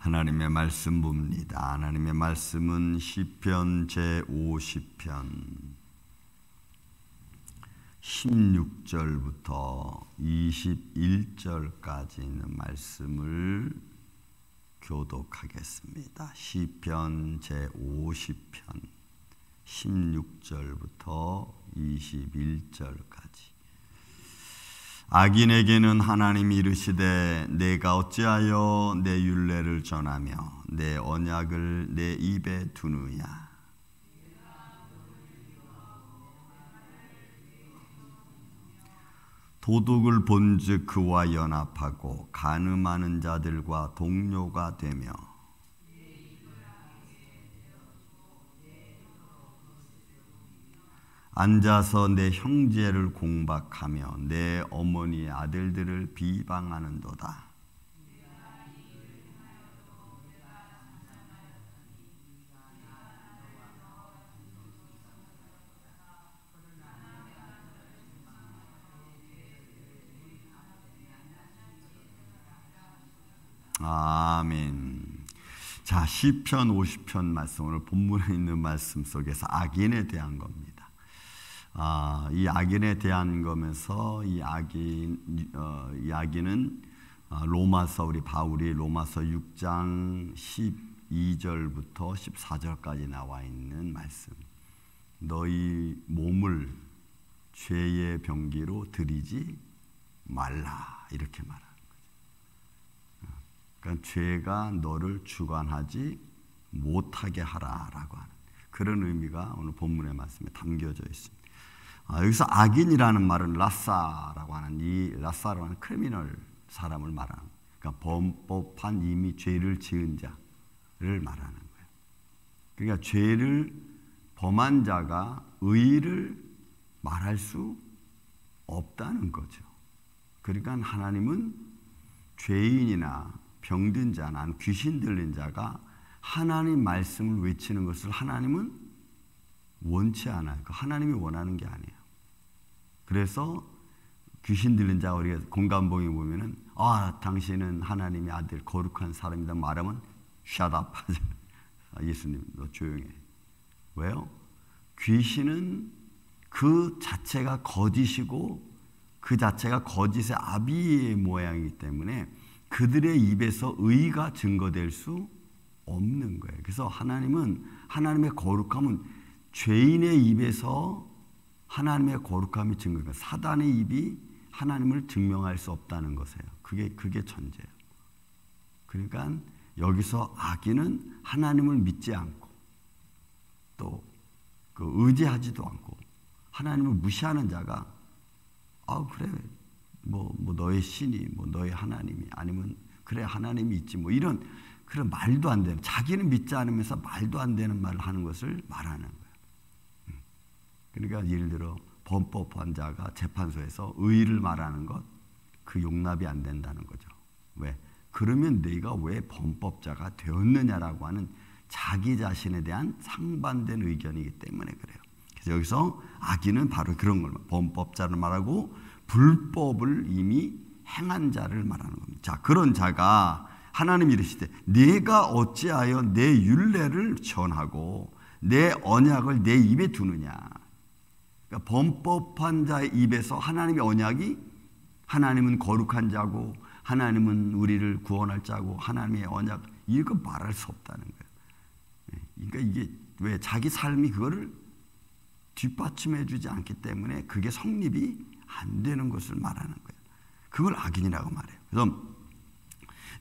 하나님의 말씀 봅니다. 하나님의 말씀은 시편 제 50편 16절부터 21절까지 있는 말씀을 교독하겠습니다. 시편 제 50편 16절부터 21절까지 악인에게는 하나님이 이르시되 내가 어찌하여 내 윤례를 전하며 내 언약을 내 입에 두느냐? 도둑을 본즉 그와 연합하고 간음하는 자들과 동료가 되며 앉아서 내 형제를 공박하며 내 어머니의 아들들을 비방하는도다. 아멘. 자, 시편 50편 말씀 오늘 본문에 있는 말씀 속에서 악인에 대한 겁니다. 아, 이 악인에 대한 거면서 이 악인 어, 이 악인은 어, 로마서 우리 바울이 로마서 6장 12절부터 14절까지 나와 있는 말씀. 너희 몸을 죄의 병기로 들이지 말라 이렇게 말합니다. 그러니까 죄가 너를 주관하지 못하게 하라라고 하는 그런 의미가 오늘 본문의 말씀에 담겨져 있습니다. 아, 여기서 악인이라는 말은 라사라고 하는 이 라사라고 하는 크리미널 사람을 말하는 그러니까 범법한 이미 죄를 지은 자를 말하는 거예요. 그러니까 죄를 범한 자가 의를 말할 수 없다는 거죠. 그러니까 하나님은 죄인이나 병든 자나 귀신 들린 자가 하나님 말씀을 외치는 것을 하나님은 원치 않아요. 그 하나님이 원하는 게 아니에요. 그래서 귀신 들린 자 우리가 공감봉에 보면은 아 당신은 하나님의 아들 거룩한 사람이다 말하면 아, 예수님 너 조용해. 왜요? 귀신은 그 자체가 거짓이고 그 자체가 거짓의 아비의 모양이기 때문에 그들의 입에서 의가 증거될 수 없는 거예요. 그래서 하나님은 하나님의 거룩함은 죄인의 입에서 하나님의 거룩함이 증거가 사단의 입이 하나님을 증명할 수 없다는 것이에요. 그게 그게 전제예요. 그러니까 여기서 악인은 하나님을 믿지 않고 또 그 의지하지도 않고 하나님을 무시하는 자가 아 그래 뭐, 뭐 너의 신이 뭐 너의 하나님이 아니면 그래 하나님이 있지 뭐 이런 그런 말도 안 되는 자기는 믿지 않으면서 말도 안 되는 말을 하는 것을 말하는. 그러니까 예를 들어 범법한 자가 재판소에서 의를 말하는 것 그 용납이 안 된다는 거죠. 왜? 그러면 네가 왜 범법자가 되었느냐라고 하는 자기 자신에 대한 상반된 의견이기 때문에 그래요. 그래서 여기서 악인은 바로 그런 걸 범법자를 말하고 불법을 이미 행한 자를 말하는 겁니다. 자, 그런 자가 하나님 이르시되 내가 어찌하여 내 율례를 전하고 내 언약을 내 입에 두느냐. 그러니까 범법한 자의 입에서 하나님의 언약이 하나님은 거룩한 자고 하나님은 우리를 구원할 자고 하나님의 언약 이거 말할 수 없다는 거예요. 예, 그러니까 이게 왜 자기 삶이 그거를 뒷받침해 주지 않기 때문에 그게 성립이 안 되는 것을 말하는 거예요. 그걸 악인이라고 말해요. 그래서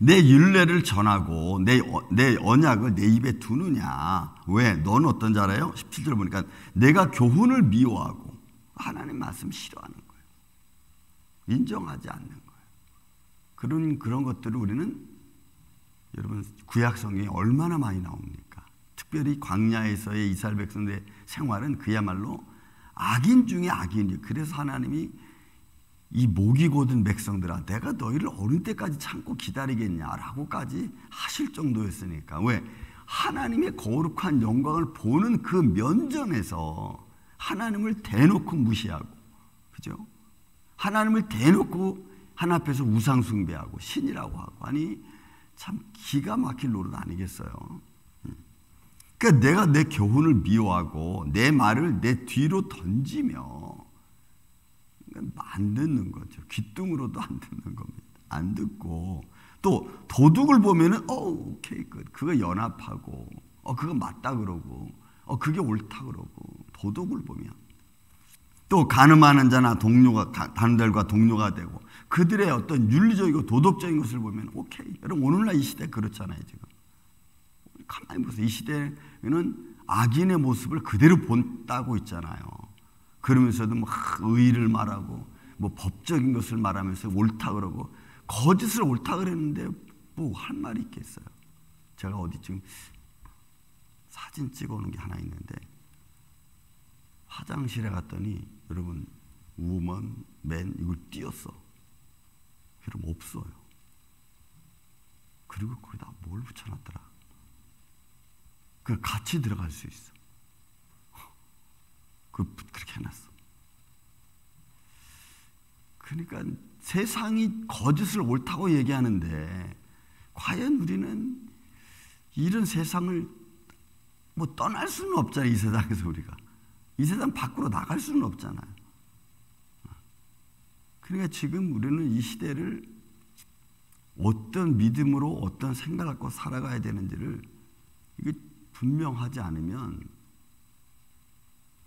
내 윤례를 전하고 내, 내 언약을 내 입에 두느냐. 왜? 넌 어떤 자라요? 17절 보니까 내가 교훈을 미워하고 하나님 말씀 싫어하는 거예요. 인정하지 않는 거예요. 그런, 그런 것들을 우리는 여러분 구약 성경에 얼마나 많이 나옵니까? 특별히 광야에서의 이스라엘 백성들의 생활은 그야말로 악인 중에 악인이에요. 그래서 하나님이 이 목이 고든 백성들아 내가 너희를 어느 때까지 참고 기다리겠냐라고까지 하실 정도였으니까 왜 하나님의 거룩한 영광을 보는 그 면전에서 하나님을 대놓고 무시하고 그죠? 하나님을 대놓고 하나 앞에서 우상 숭배하고 신이라고 하고 아니 참 기가 막힐 노릇 아니겠어요? 그러니까 내가 내 교훈을 미워하고 내 말을 내 뒤로 던지며 안 듣는 거죠. 귀뚱으로도 안 듣는 겁니다. 안 듣고 또 도둑을 보면은 어 오케이 끝 그거 연합하고 어 그거 맞다 그러고 어 그게 옳다 그러고 도둑을 보면 또 가늠하는 자나 동료가 단들과 동료가 되고 그들의 어떤 윤리적이고 도덕적인 것을 보면 오케이 여러분 오늘날 이 시대 그렇잖아요 지금 가만히 보세요 이 시대는 악인의 모습을 그대로 본다고 있잖아요 그러면서도 뭐 의의를 말하고 뭐 법적인 것을 말하면서 옳다 그러고 거짓을 옳다 그랬는데 뭐 할 말이 있겠어요. 제가 어디 지금 사진 찍어 오는 게 하나 있는데 화장실에 갔더니 여러분 우먼, 맨 이걸 띄었어. 그럼 없어요. 그리고 거기다 뭘 붙여놨더라. 그 같이 들어갈 수 있어. 그 그렇게 해놨어. 그러니까 세상이 거짓을 옳다고 얘기하는데 과연 우리는 이런 세상을 뭐 떠날 수는 없잖아요. 이 세상에서 우리가. 이 세상 밖으로 나갈 수는 없잖아요. 그러니까 지금 우리는 이 시대를 어떤 믿음으로 어떤 생각을 갖고 살아가야 되는지를 이게 분명하지 않으면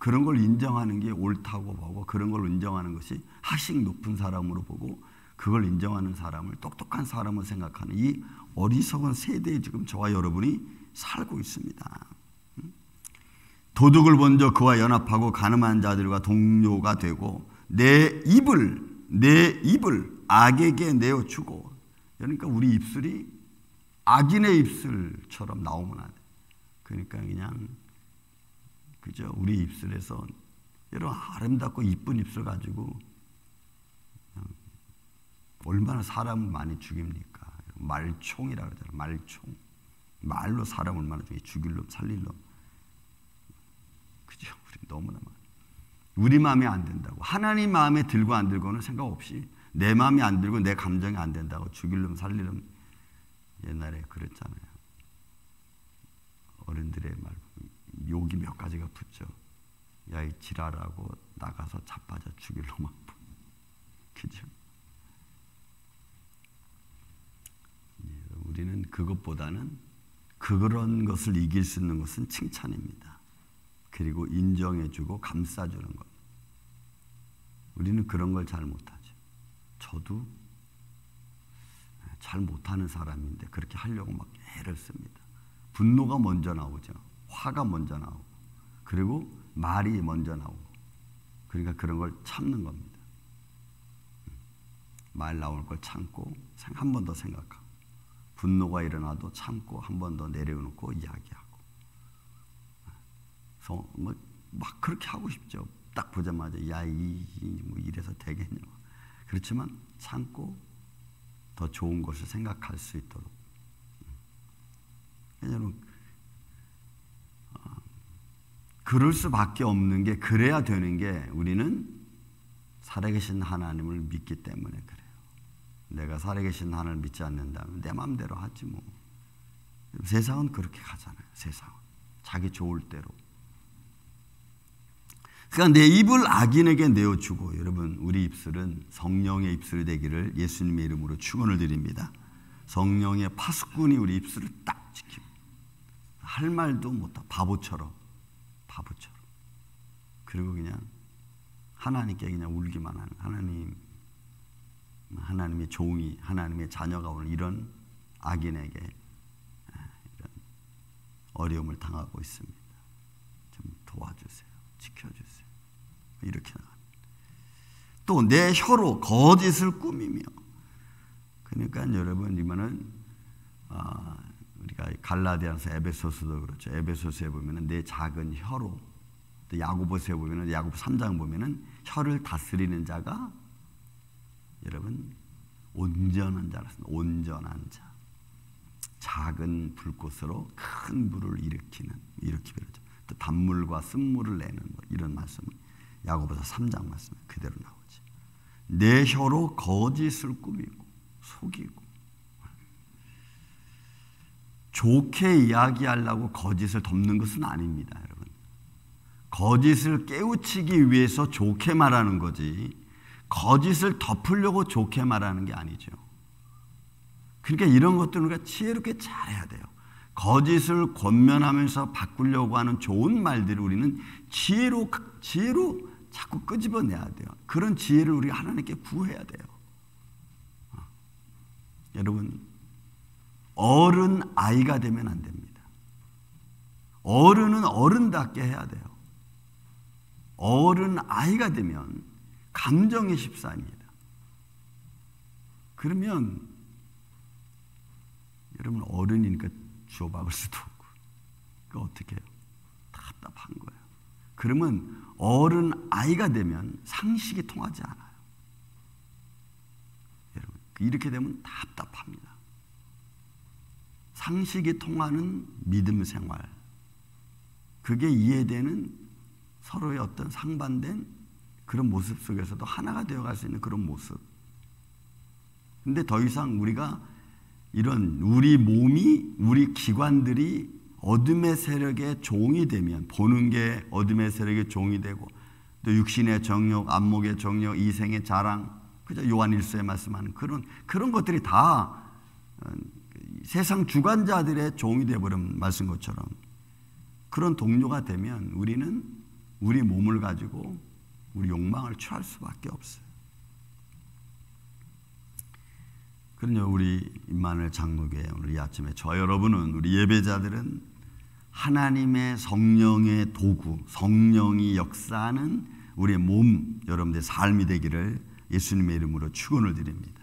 그런 걸 인정하는 게 옳다고 보고 그런 걸 인정하는 것이 학식 높은 사람으로 보고 그걸 인정하는 사람을 똑똑한 사람을 생각하는 이 어리석은 세대에 지금 저와 여러분이 살고 있습니다. 도둑을 먼저 그와 연합하고 가늠한 자들과 동료가 되고 내 입을 내 입을 악에게 내어 주고 그러니까 우리 입술이 악인의 입술처럼 나오면 안 돼. 그러니까 그냥 그죠? 우리 입술에서 여러분 아름답고 이쁜 입술 가지고 얼마나 사람을 많이 죽입니까? 말총이라 그러잖아요. 말총. 말로 사람 얼마나 죽이 죽일 놈, 살릴 놈. 그죠? 우리 너무나 많아. 우리 마음에 안 된다고. 하나님 마음에 들고 안 들고는 생각 없이 내 마음이 안 들고 내 감정이 안 된다고 죽일 놈, 살릴 놈. 옛날에 그랬잖아요. 어른들의 말. 욕이 몇 가지가 붙죠. 야, 이 지랄하고 나가서 자빠져 죽일 놈아. 그죠? 예, 우리는 그것보다는 그런 것을 이길 수 있는 것은 칭찬입니다. 그리고 인정해주고 감싸주는 것. 우리는 그런 걸 잘 못하죠. 저도 잘 못하는 사람인데 그렇게 하려고 막 애를 씁니다. 분노가 먼저 나오죠. 화가 먼저 나오고 그리고 말이 먼저 나오고 그러니까 그런 걸 참는 겁니다. 말 나올 걸 참고 한 번 더 생각하고 분노가 일어나도 참고 한 번 더 내려놓고 이야기하고. 그래서 뭐 막 그렇게 하고 싶죠. 딱 보자마자 야이뭐 이래서 되겠냐. 그렇지만 참고 더 좋은 것을 생각할 수 있도록. 왜냐하면 그럴 수밖에 없는 게 그래야 되는 게 우리는 살아계신 하나님을 믿기 때문에 그래요. 내가 살아계신 하나님을 믿지 않는다면 내 마음대로 하지 뭐. 세상은 그렇게 가잖아요. 세상은 자기 좋을 대로. 그러니까 내 입을 악인에게 내어주고 여러분 우리 입술은 성령의 입술이 되기를 예수님의 이름으로 축원을 드립니다. 성령의 파수꾼이 우리 입술을 딱 지키고 할 말도 못하 바보처럼 바보처럼. 그리고 그냥 하나님께 그냥 울기만 하는 하나님, 하나님의 종이, 하나님의 자녀가 오늘 이런 악인에게 이런 어려움을 당하고 있습니다. 좀 도와주세요. 지켜주세요. 이렇게 또내 혀로 거짓을 꾸미며 그러니까 여러분 이거는 아, 우리가 갈라디아서 에베소서도 그렇죠. 에베소서에 보면은 내 작은 혀로 또 야고보서에 보면은 야고보 3장 보면은 혀를 다스리는 자가 여러분 온전한 자라습니다. 온전한 자. 작은 불꽃으로 큰 불을 일으키는 그러죠. 또 단물과 쓴물을 내는 뭐 이런 말씀 야고보서 3장 말씀 그대로 나오지. 내 혀로 거짓을 꾸미고 속이고 좋게 이야기하려고 거짓을 덮는 것은 아닙니다, 여러분. 거짓을 깨우치기 위해서 좋게 말하는 거지, 거짓을 덮으려고 좋게 말하는 게 아니죠. 그러니까 이런 것들을 우리가 지혜롭게 잘해야 돼요. 거짓을 권면하면서 바꾸려고 하는 좋은 말들을 우리는 지혜로, 지혜로 자꾸 끄집어내야 돼요. 그런 지혜를 우리가 하나님께 구해야 돼요. 어. 여러분, 어른 아이가 되면 안 됩니다. 어른은 어른답게 해야 돼요. 어른 아이가 되면 감정의 십사입니다. 그러면 여러분 어른이니까 주워박을 수도 없고 그 어떻게 해요? 답답한 거예요. 그러면 어른 아이가 되면 상식이 통하지 않아요. 여러분 이렇게 되면 답답합니다. 상식이 통하는 믿음 생활 그게 이해되는 서로의 어떤 상반된 그런 모습 속에서도 하나가 되어갈 수 있는 그런 모습. 근데 더 이상 우리가 이런 우리 몸이 우리 기관들이 어둠의 세력의 종이 되면 보는 게 어둠의 세력의 종이 되고 또 육신의 정욕, 안목의 정욕, 이생의 자랑, 그죠? 요한일서에 말씀하는 그런 그런 것들이 다 어, 세상 주관자들의 종이 되어버린 말씀 것처럼 그런 동료가 되면 우리는 우리 몸을 가지고 우리 욕망을 취할 수밖에 없어요. 그럼요, 우리 임마누엘 장로교회 오늘 이 아침에 저 여러분은 우리 예배자들은 하나님의 성령의 도구, 성령이 역사하는 우리의 몸, 여러분들의 삶이 되기를 예수님의 이름으로 축원을 드립니다.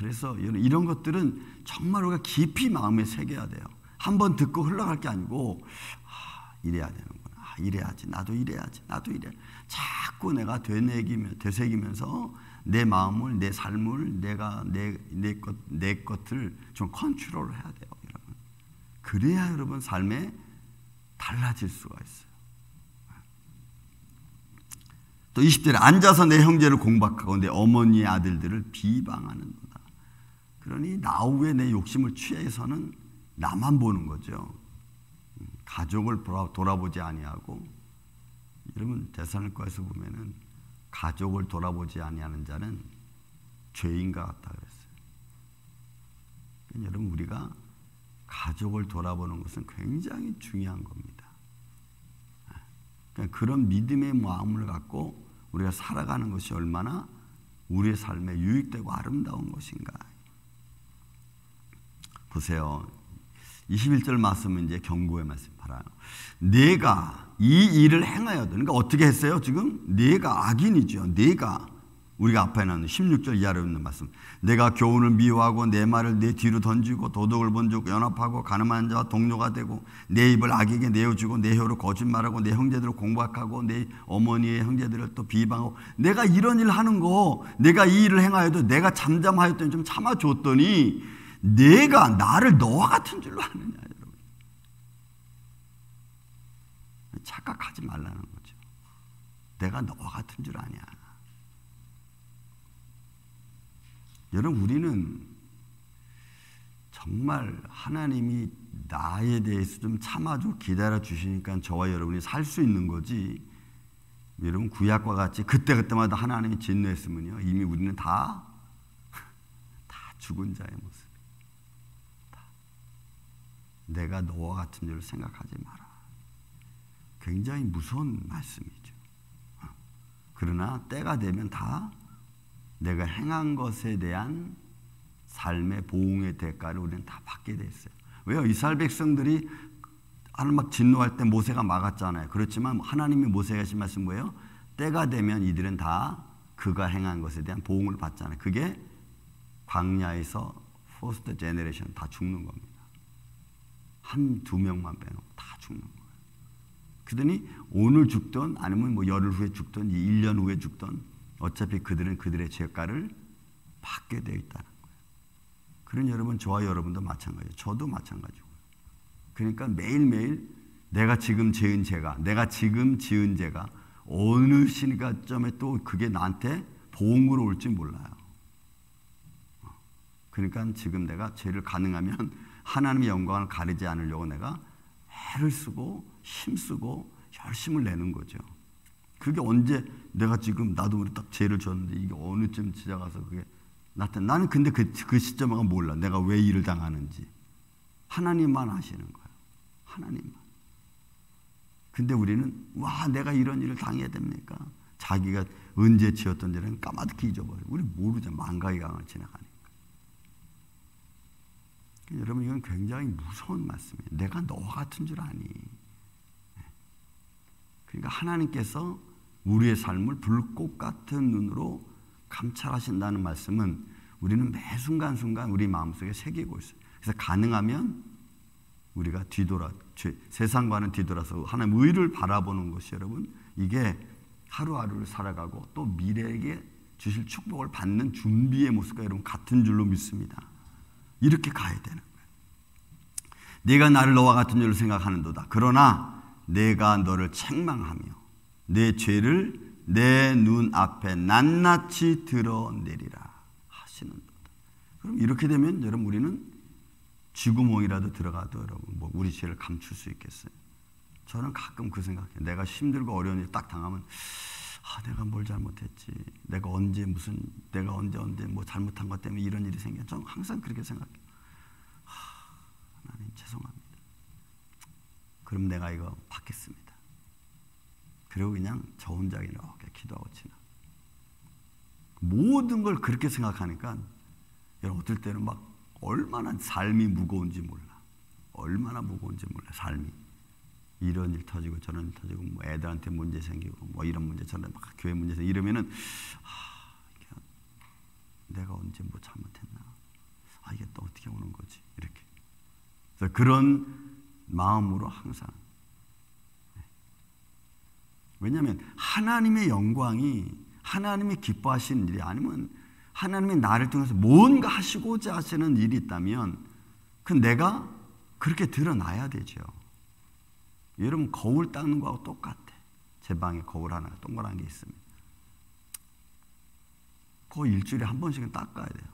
네. 그래서 이런 것들은 정말 우리가 깊이 마음에 새겨야 돼요. 한 번 듣고 흘러갈 게 아니고 아, 이래야 되는구나. 아, 이래야지. 나도 이래야지. 나도 이래. 자꾸 내가 되뇌기면 되새기면서 내 마음을 내 삶을 내가 내내 것내 것을 좀 컨트롤을 해야 돼요, 여러분. 그래야 여러분 삶에 달라질 수가 있어요. 또 20절에 앉아서 내 형제를 공박하고 내 어머니의 아들들을 비방하는도다. 그러니 나 후에 내 욕심을 취해서는 나만 보는 거죠. 가족을 돌아보지 아니하고 여러분 대산을과에서 보면은 가족을 돌아보지 아니하는 자는 죄인과 같다 그랬어요. 여러분 우리가 가족을 돌아보는 것은 굉장히 중요한 겁니다. 그러니까 그런 믿음의 마음을 갖고 우리가 살아가는 것이 얼마나 우리의 삶에 유익되고 아름다운 것인가. 보세요. 21절 말씀은 이제 경고의 말씀 봐요. 내가 이 일을 행하여도 그러니까 어떻게 했어요? 지금 내가 악인이죠. 내가 우리가 앞에 나온 16절 이하로 있는 말씀. 내가 교훈을 미워하고 내 말을 내 뒤로 던지고 도덕을 번지고 연합하고 가늠한 자와 동료가 되고 내 입을 악에게 내어주고 내 혀로 거짓말하고 내 형제들을 공박하고 내 어머니의 형제들을 또 비방하고 내가 이런 일을 하는 거 내가 이 일을 행하여도 내가 잠잠하였더니 좀 참아줬더니 내가 나를 너와 같은 줄로 아느냐 여러분. 착각하지 말라는 거죠. 내가 너와 같은 줄 아냐. 여러분 우리는 정말 하나님이 나에 대해서 좀 참아주고 기다려 주시니까 저와 여러분이 살 수 있는 거지. 여러분 구약과 같이 그때 그때마다 하나님이 진노했으면요 이미 우리는 다 다 죽은 자의 모습. 내가 너와 같은 줄 생각하지 마라. 굉장히 무서운 말씀이죠. 어. 그러나 때가 되면 다 내가 행한 것에 대한 삶의 보응의 대가를 우리는 다 받게 됐어요. 왜요? 이스라엘 백성들이 하나님 막 진노할 때 모세가 막았잖아요. 그렇지만 하나님이 모세에게 하신 말씀 뭐예요? 때가 되면 이들은 다 그가 행한 것에 대한 보응을 받잖아요. 그게 광야에서 포스트 제네레이션 다 죽는 겁니다. 한 두 명만 빼놓고 다 죽는 거예요. 그러더니 오늘 죽던 아니면 뭐 열흘 후에 죽던 1년 후에 죽던 어차피 그들은 그들의 죄가를 받게 되어 있다는 거예요. 그런 여러분, 저와 여러분도 마찬가지예요. 저도 마찬가지고. 그러니까 매일매일 내가 지금 지은 죄가, 내가 지금 지은 죄가 어느 시간점에 또 그게 나한테 보응으로 올지 몰라요. 그러니까 지금 내가 죄를 가능하면 하나님의 영광을 가리지 않으려고 내가 애를 쓰고 힘쓰고 열심을 내는 거죠. 그게 언제 내가 지금 나도 우리 딱 죄를 졌는데 이게 어느쯤 지나가서 그게 나타 나는 근데 그, 그 시점은 몰라. 내가 왜 일을 당하는지. 하나님만 아시는 거예요. 하나님만. 근데 우리는 와 내가 이런 일을 당해야 됩니까? 자기가 언제 지었던 일은 까마득히 잊어버려. 우리 모르죠. 망가의 강을 지나가니까. 여러분 이건 굉장히 무서운 말씀이에요. 내가 너와 같은 줄 아니. 그러니까 하나님께서 우리의 삶을 불꽃 같은 눈으로 감찰하신다는 말씀은 우리는 매 순간 순간 우리 마음속에 새기고 있어요. 그래서 가능하면 우리가 뒤돌아 세상과는 뒤돌아서 하나님 의를 바라보는 것이 여러분 이게 하루하루를 살아가고 또 미래에게 주실 축복을 받는 준비의 모습과 여러분 같은 줄로 믿습니다. 이렇게 가야 되는 거예요. 내가 나를 너와 같은 줄로 생각하는도다. 그러나 내가 너를 책망하며 내 죄를 내 눈 앞에 낱낱이 드러내리라 하시는도다. 그럼 이렇게 되면 여러분 우리는 쥐구멍이라도 들어가도 여러분 뭐 우리 죄를 감출 수 있겠어요? 저는 가끔 그 생각해요. 내가 힘들고 어려운 일 딱 당하면 아, 내가 뭘 잘못했지. 내가 언제 무슨 내가 언제 언제 뭐 잘못한 것 때문에 이런 일이. 저는 항상 그렇게 생각해요. 아, 하나님 죄송합니다. 그럼 내가 이거 받겠습니다. 그리고 그냥 저 혼자 이렇게 기도하고 지나. 모든 걸 그렇게 생각하니까 여러분 어떨 때는 막 얼마나 삶이 무거운지 몰라. 얼마나 무거운지 몰라 삶이. 이런 일 터지고 저런 일 터지고 뭐 애들한테 문제 생기고 뭐 이런 문제 저런 막 교회 문제 생기고 이러면은 아 내가 언제 뭐 잘못했나 아 이게 또 어떻게 오는 거지 이렇게 그래서 그런 마음으로 항상 네. 왜냐하면 하나님의 영광이 하나님이 기뻐하시는 일이 아니면 하나님이 나를 통해서 뭔가 하시고자 하시는 일이 있다면 그 내가 그렇게 드러나야 되죠. 여러분 거울 닦는 거하고 똑같아. 제 방에 거울 하나 동그란 게 있습니다. 거의 일주일에 한 번씩은 닦아야 돼요.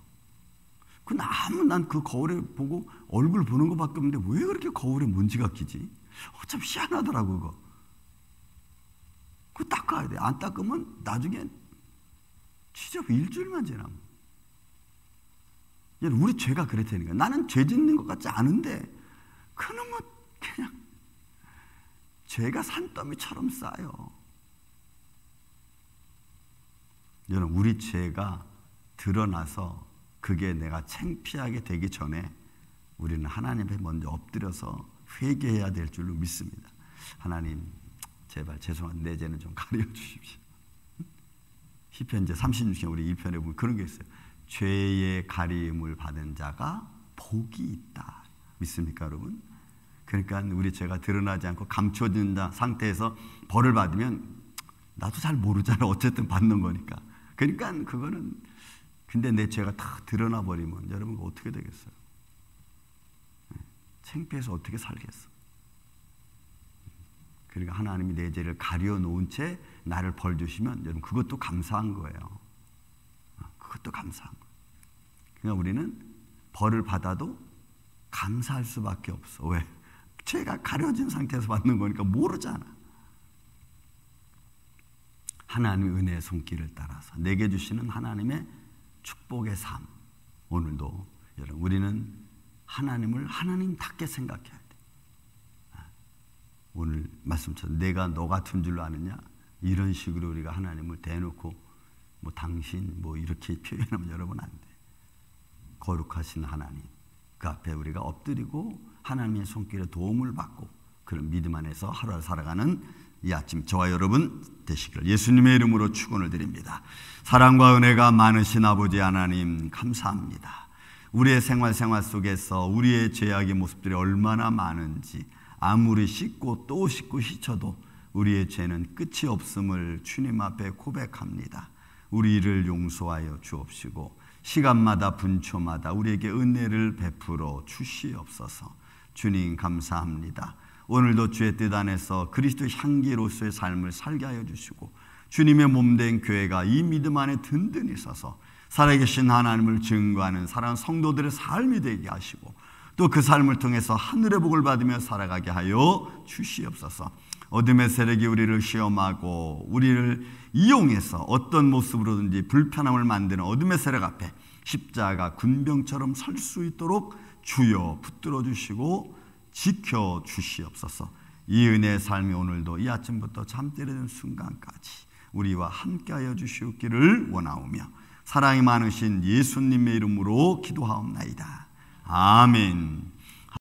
그 너무 난 그 거울에 보고 얼굴 보는 것밖에 없는데 왜 그렇게 거울에 먼지가 끼지? 어 참 희한하더라고 그거. 그 닦아야 돼. 안 닦으면 나중에 진짜 일주일만 지나면. 우리 죄가 그랬다니까. 나는 죄 짓는 것 같지 않은데 그놈은 죄가 산더미처럼 쌓여. 여러분, 우리 죄가 드러나서 그게 내가 창피하게 되기 전에 우리는 하나님 앞에 먼저 엎드려서 회개해야 될 줄로 믿습니다. 하나님, 제발 죄송한 내 죄는 좀 가려 주십시오. 시편 이제 36편 우리 1편에 보면 그런 게 있어요. 죄의 가림을 받은 자가 복이 있다. 믿습니까, 여러분? 그러니까 우리 죄가 드러나지 않고 감춰진 상태에서 벌을 받으면 나도 잘 모르잖아. 어쨌든 받는 거니까. 그러니까 그거는 근데 내 죄가 다 드러나 버리면 여러분 어떻게 되겠어요? 네. 창피해서 어떻게 살겠어? 그러니까 하나님이 내 죄를 가려 놓은 채 나를 벌 주시면 여러분 그것도 감사한 거예요. 어, 그것도 감사한 거예요. 그러니까 우리는 벌을 받아도 감사할 수밖에 없어. 왜? 죄가 가려진 상태에서 받는 거니까 모르잖아. 하나님의 은혜의 손길을 따라서 내게 주시는 하나님의 축복의 삶. 오늘도 여러분 우리는 하나님을 하나님답게 생각해야 돼. 아, 오늘 말씀처럼 내가 너 같은 줄로 아느냐? 이런 식으로 우리가 하나님을 대놓고 뭐 당신 뭐 이렇게 표현하면 여러분 안 돼. 거룩하신 하나님 그 앞에 우리가 엎드리고 하나님의 손길에 도움을 받고 그런 믿음 안에서 하루를 살아가는 이 아침 저와 여러분 되시기를 예수님의 이름으로 축원을 드립니다. 사랑과 은혜가 많으신 아버지 하나님 감사합니다. 우리의 생활 생활 속에서 우리의 죄악의 모습들이 얼마나 많은지 아무리 씻고 또 씻고 씻어도 우리의 죄는 끝이 없음을 주님 앞에 고백합니다. 우리를 용서하여 주옵시고 시간마다 분초마다 우리에게 은혜를 베풀어 주시옵소서. 주님 감사합니다. 오늘도 주의 뜻 안에서 그리스도 향기로서의 삶을 살게 하여 주시고 주님의 몸된 교회가 이 믿음 안에 든든히 서서 살아계신 하나님을 증거하는 사랑하는 성도들의 삶이 되게 하시고 또 그 삶을 통해서 하늘의 복을 받으며 살아가게 하여 주시옵소서. 어둠의 세력이 우리를 시험하고 우리를 이용해서 어떤 모습으로든지 불편함을 만드는 어둠의 세력 앞에 십자가 군병처럼 설 수 있도록 주여 붙들어 주시고 지켜 주시옵소서. 이 은혜의 삶이 오늘도 이 아침부터 잠때리는 순간까지 우리와 함께하여 주시옵기를 원하오며 사랑이 많으신 예수님의 이름으로 기도하옵나이다. 아멘.